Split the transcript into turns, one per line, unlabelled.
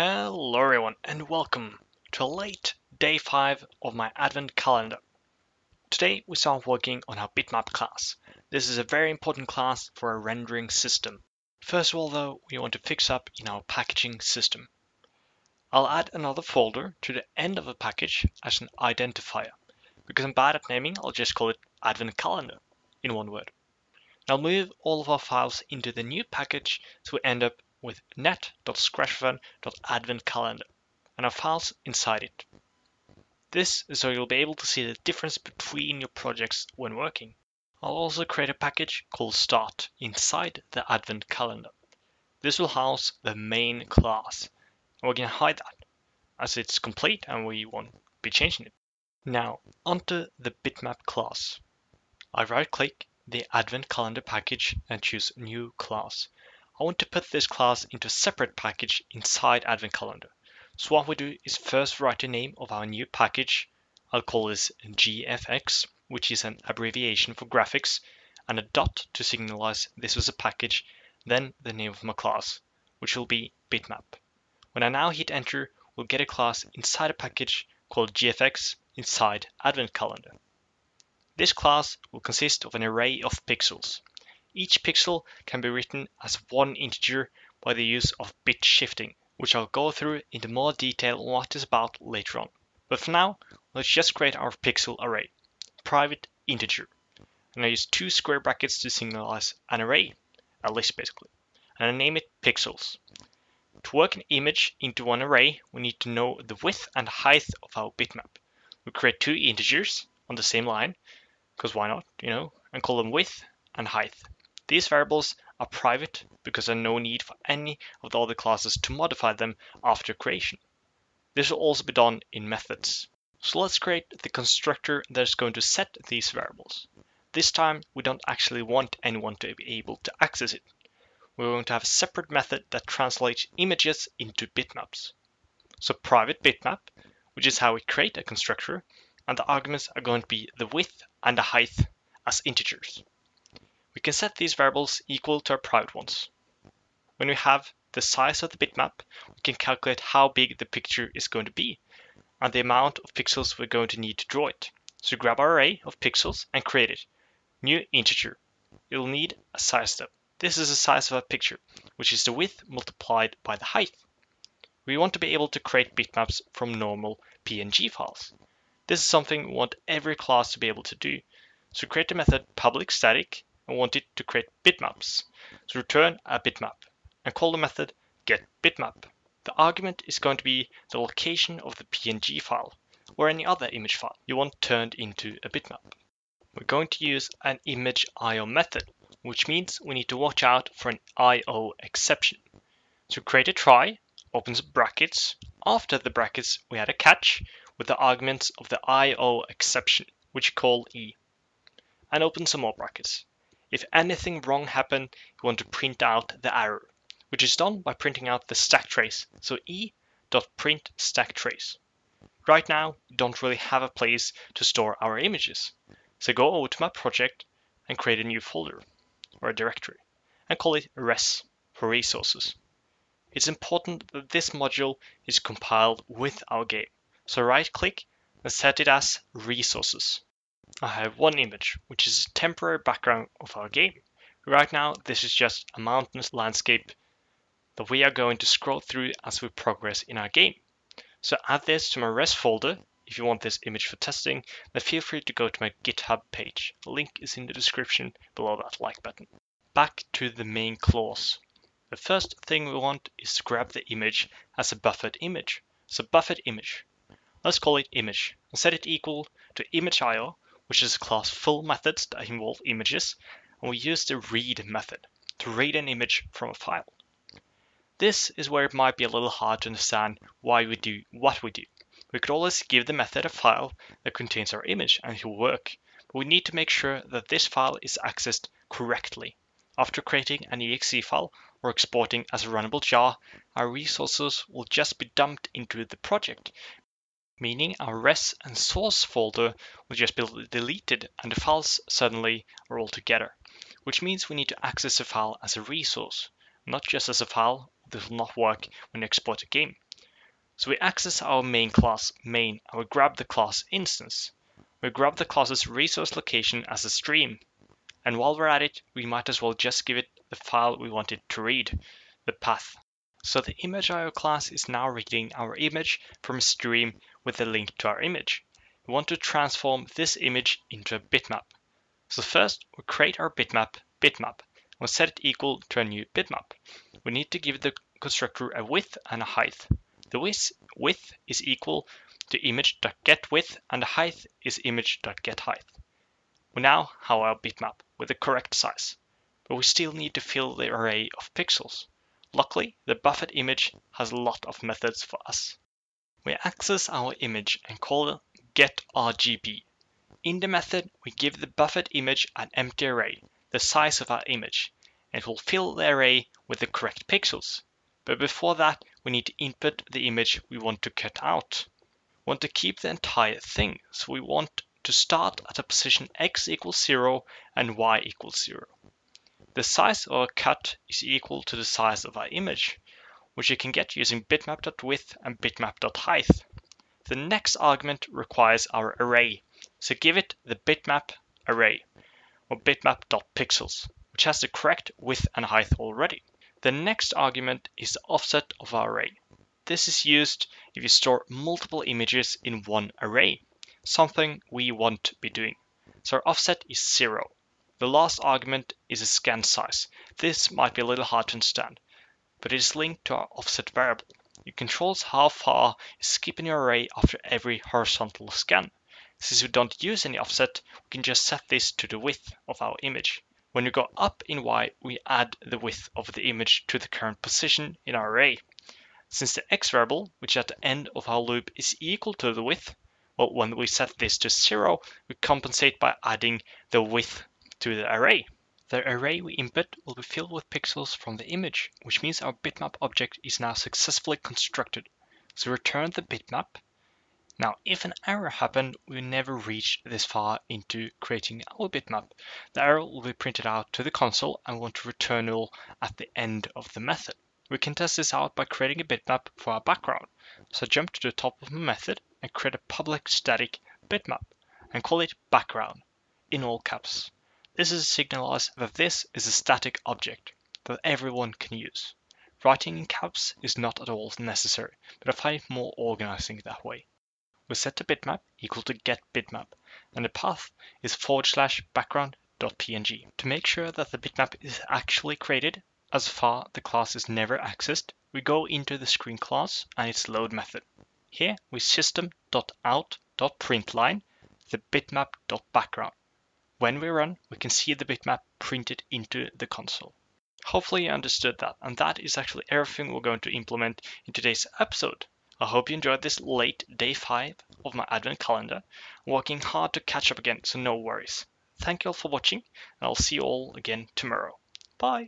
Hello everyone and welcome to late day 5 of my advent calendar. Today we start working on our bitmap class. This is a very important class for our rendering system. First of all though, we want to fix up in our packaging system. I'll add another folder to the end of a package as an identifier. Because I'm bad at naming, I'll just call it advent calendar in one word. I'll move all of our files into the new package so we end up with net.scratchfun.adventcalendar and our files inside it. This is so you'll be able to see the difference between your projects when working. I'll also create a package called start inside the advent calendar. This will house the main class. We're going to hide that as it's complete and we won't be changing it. Now onto the bitmap class. I right click the advent calendar package and choose new class. I want to put this class into a separate package inside Advent Calendar. So what we do is first write the name of our new package. I'll call this GFX, which is an abbreviation for graphics, and a dot to signalize this was a package, then the name of my class, which will be bitmap. When I now hit enter, we'll get a class inside a package called GFX inside Advent Calendar. This class will consist of an array of pixels. Each pixel can be written as one integer by the use of bit shifting, which I'll go through into more detail what is about later on. But for now, let's just create our pixel array, private integer. And I use two square brackets to signalize an array, a list basically. And I name it pixels. To work an image into one array, we need to know the width and height of our bitmap. We create two integers on the same line, because why not, you know, and call them width and height. These variables are private because there's no need for any of the other classes to modify them after creation. This will also be done in methods. So let's create the constructor that is going to set these variables. This time we don't actually want anyone to be able to access it. We're going to have a separate method that translates images into bitmaps. So private bitmap, which is how we create a constructor, and the arguments are going to be the width and the height as integers. We can set these variables equal to our private ones. When we have the size of the bitmap, we can calculate how big the picture is going to be and the amount of pixels we're going to need to draw it. So grab our array of pixels and create it. New integer. You'll need a size step. This is the size of our picture, which is the width multiplied by the height. We want to be able to create bitmaps from normal PNG files. This is something we want every class to be able to do. So create a method public static and want it to create bitmaps. So return a bitmap and call the method getBitmap. The argument is going to be the location of the PNG file or any other image file you want turned into a bitmap. We're going to use an image IO method, which means we need to watch out for an IO exception. So create a try, opens brackets. After the brackets, we add a catch with the arguments of the IO exception, which we call E, and open some more brackets. If anything wrong happened, you want to print out the error, which is done by printing out the stack trace. So e.print stack trace. Right now, we don't really have a place to store our images. So go over to my project and create a new folder or a directory and call it res for resources. It's important that this module is compiled with our game. So right click and set it as resources. I have one image, which is a temporary background of our game. Right now, this is just a mountainous landscape that we are going to scroll through as we progress in our game. So add this to my res folder. If you want this image for testing, then feel free to go to my GitHub page. The link is in the description below that like button. Back to the main class. The first thing we want is to grab the image as a buffered image. So buffered image. Let's call it image and set it equal to image.io which is a class full methods that involve images, and we use the read method to read an image from a file. This is where it might be a little hard to understand why we do what we do. We could always give the method a file that contains our image and it will work, but we need to make sure that this file is accessed correctly. After creating an exe file or exporting as a runnable jar, our resources will just be dumped into the project, meaning our res and source folder will just be deleted and the files suddenly are all together, which means we need to access the file as a resource, not just as a file. This will not work when you export a game. So we access our main class main and we grab the class instance. We grab the class's resource location as a stream. And while we're at it, we might as well just give it the file we want it to read, the path. So the image.io class is now reading our image from a stream with a link to our image. We want to transform this image into a bitmap. So first we create our bitmap bitmap. We'll set it equal to a new bitmap. We need to give the constructor a width and a height. The width, width is equal to image.getWidth and the height is image.getHeight. We now have our bitmap with the correct size, but we still need to fill the array of pixels. Luckily, the buffered image has a lot of methods for us. We access our image and call getRGB. In the method, we give the buffered image an empty array, the size of our image, and it will fill the array with the correct pixels. But before that, we need to input the image we want to cut out. We want to keep the entire thing, so we want to start at a position x equals 0 and y equals 0. The size of a cut is equal to the size of our image, which you can get using bitmap.width and bitmap.height. The next argument requires our array, so give it the bitmap array, or bitmap.pixels, which has the correct width and height already. The next argument is the offset of our array. This is used if you store multiple images in one array, something we won't be doing. So our offset is 0. The last argument is a scan size. This might be a little hard to understand, but it is linked to our offset variable. It controls how far you skip in your array after every horizontal scan. Since we don't use any offset, we can just set this to the width of our image. When we go up in Y, we add the width of the image to the current position in our array. Since the x variable, which at the end of our loop is equal to the width, well, when we set this to zero, we compensate by adding the width to the array. The array we input will be filled with pixels from the image, which means our bitmap object is now successfully constructed. So return the bitmap. Now, if an error happened, we never reach this far into creating our bitmap. The error will be printed out to the console and we want to return null at the end of the method. We can test this out by creating a bitmap for our background. So jump to the top of my method and create a public static bitmap and call it background in all caps. This is signalize that this is a static object that everyone can use. Writing in caps is not at all necessary, but I find it more organizing that way. We set the bitmap equal to get bitmap, and the path is forward slash background.png. To make sure that the bitmap is actually created, as far the class is never accessed, we go into the screen class and its load method. Here we system.out.println the bitmap.background. When we run, we can see the bitmap printed into the console. Hopefully you understood that, and that is actually everything we're going to implement in today's episode. I hope you enjoyed this late day 5 of my advent calendar. I'm working hard to catch up again, so no worries. Thank you all for watching, and I'll see you all again tomorrow. Bye!